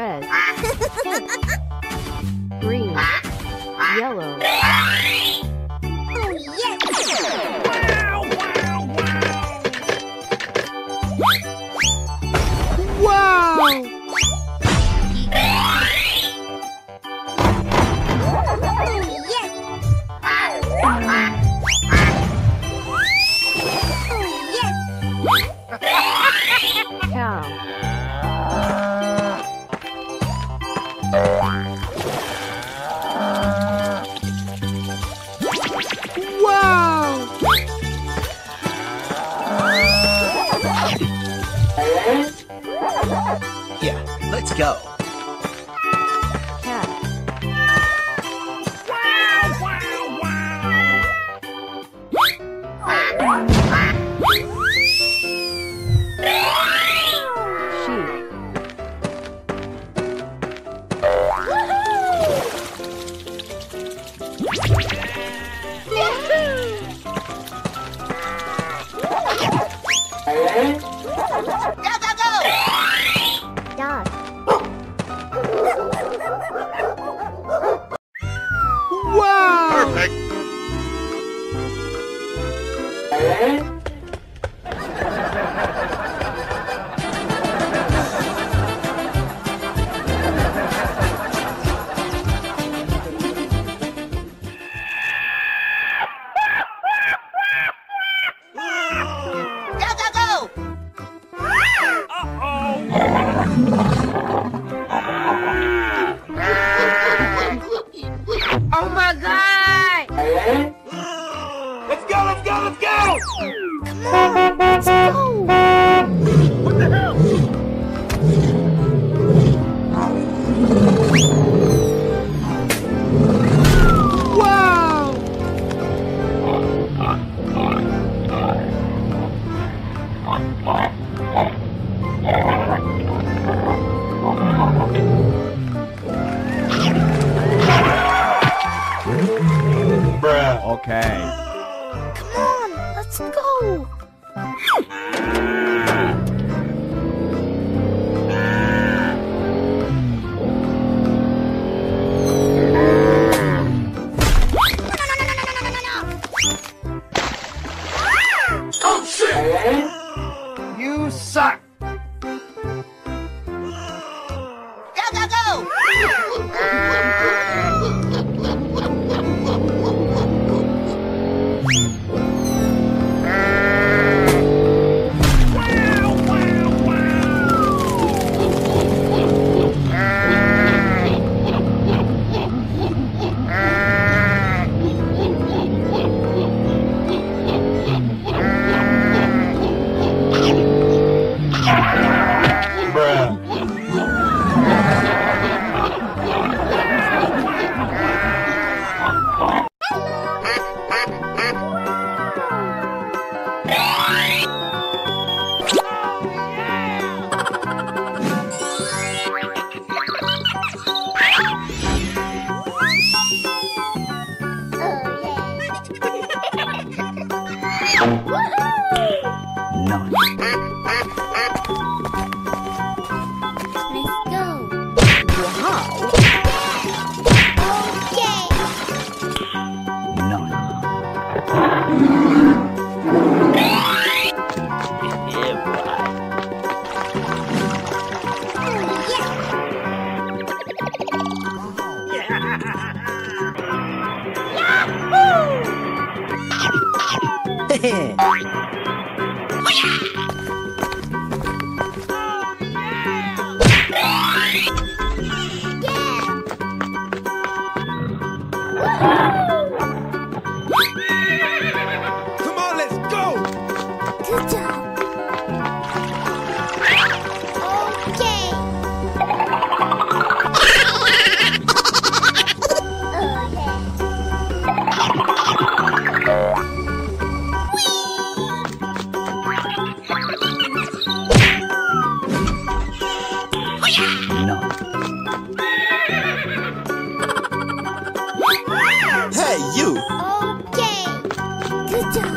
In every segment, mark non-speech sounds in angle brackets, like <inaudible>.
red, green, yellow, Uhul! はい。Good job.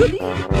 Tchau.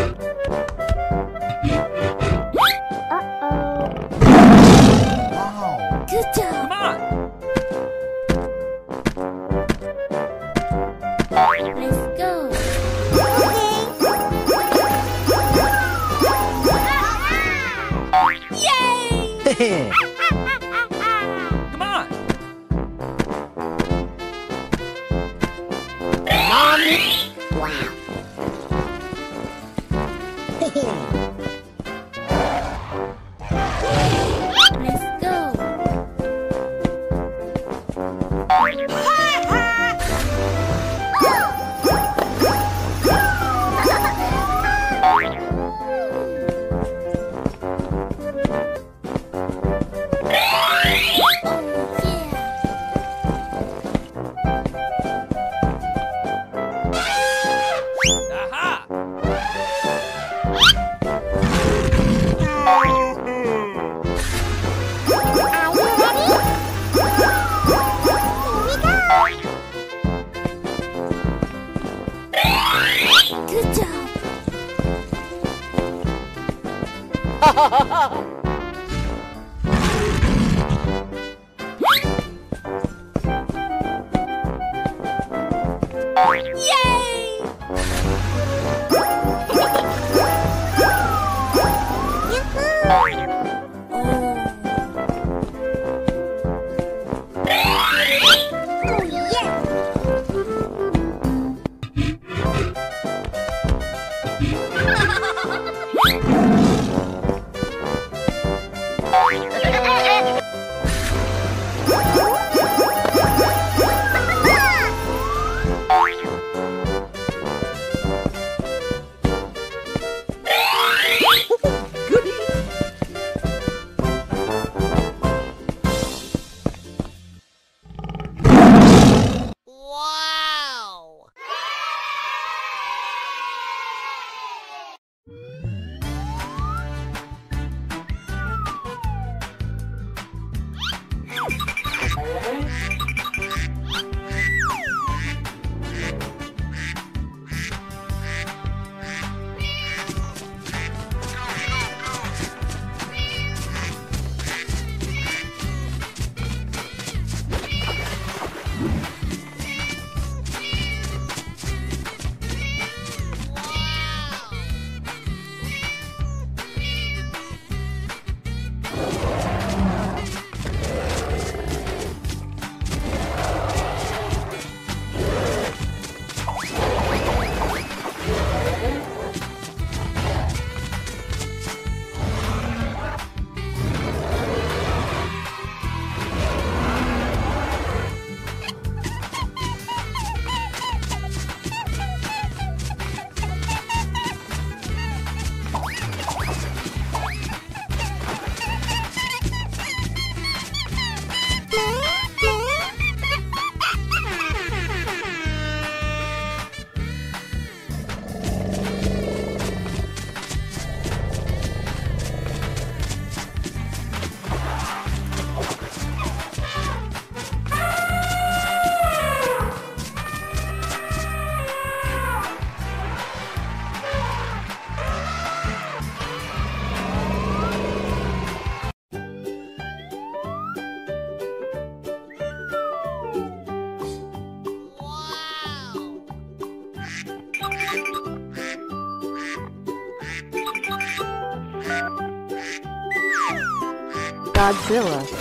Godzilla.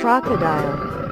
Crocodile.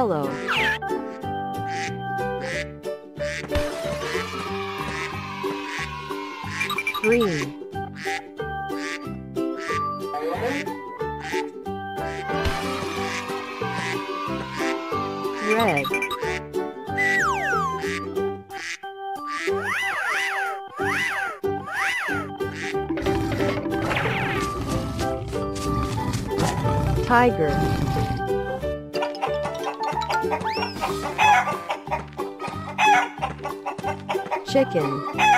Yellow. Green. Red. Tiger. Chicken.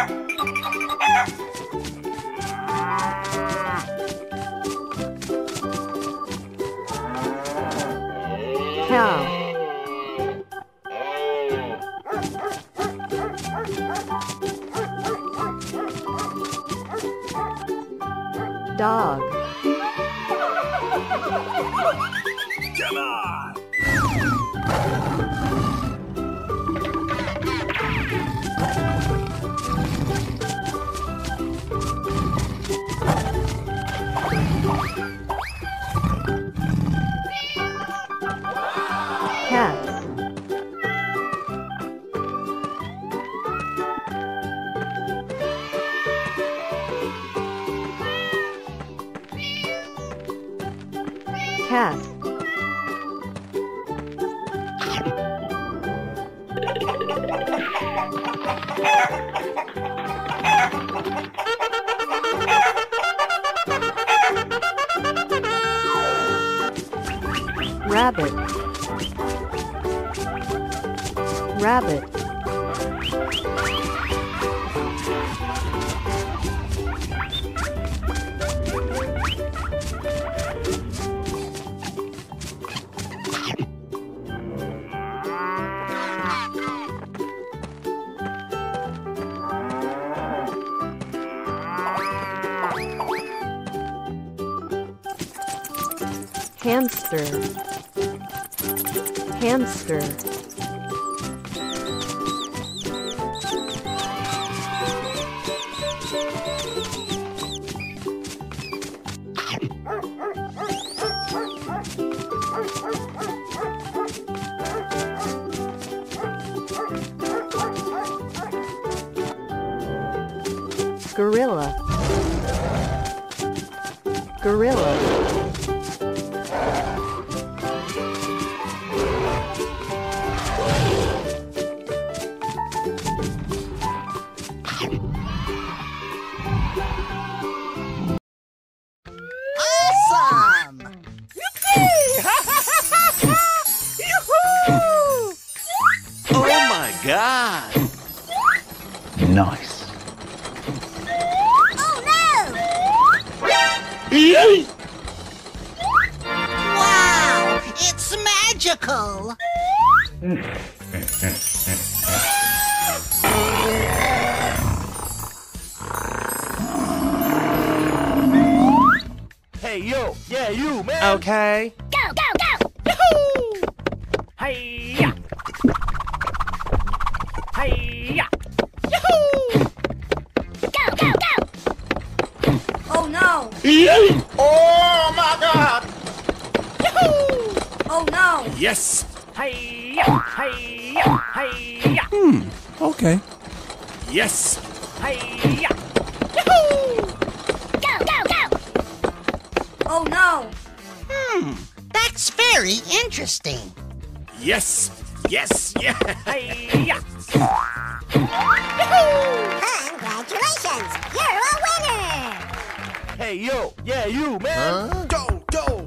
Hamster, hamster, gorilla, gorilla, Hey-ya. Hey-ya. Yahoo! Go, go, go! Oh no! Oh my god! Oh no! Yes! Hey-ya. Hey-ya. Hey-ya. Okay. Yes! Hey-ya. Yahoo! Go, go, go! Oh no! Hmm. That's very interesting. Yes! Yes! Yeah! Hey-ya. Congratulations! You're a winner! Hey, yo, yeah, you, man. Go, go,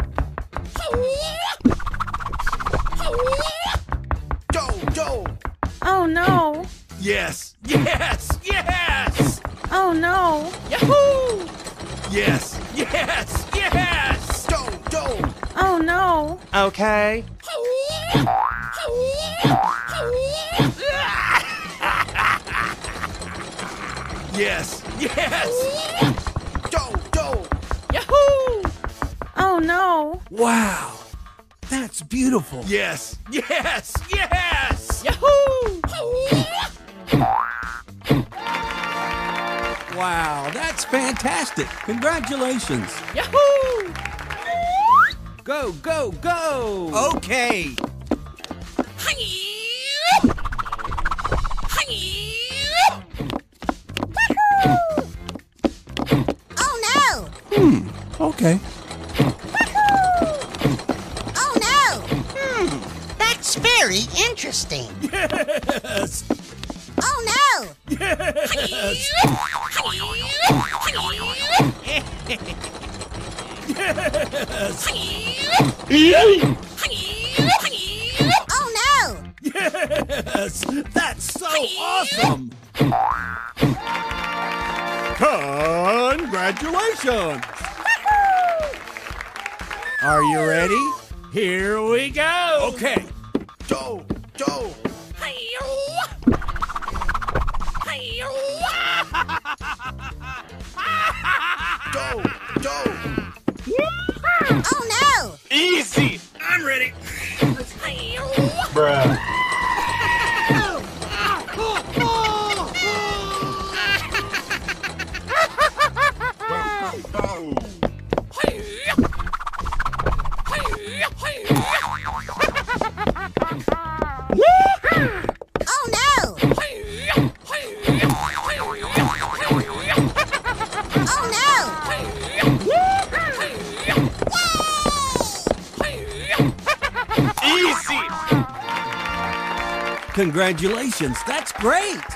go, go. Oh no! Yes! Yes! Yes! Oh no! Yahoo! Yes! Yes! Yes! Go, go. Oh no! Okay. Yes! Yes! Go, go. Yahoo! Oh no! Wow. That's beautiful. Yes! Yes! Yes! Yahoo! Wow, that's fantastic. Congratulations. Yahoo! Go, go, go. Okay. No! Okay. Oh no! Hmm. That's very interesting. Yes. Oh no! Yes. yes. Oh no! Yes, that's so awesome. <laughs> Congratulations. Are you ready? Here we go! Okay. Go, go. Go, go. Oh no! Easy! I'm ready. Bruh. Congratulations. That's great.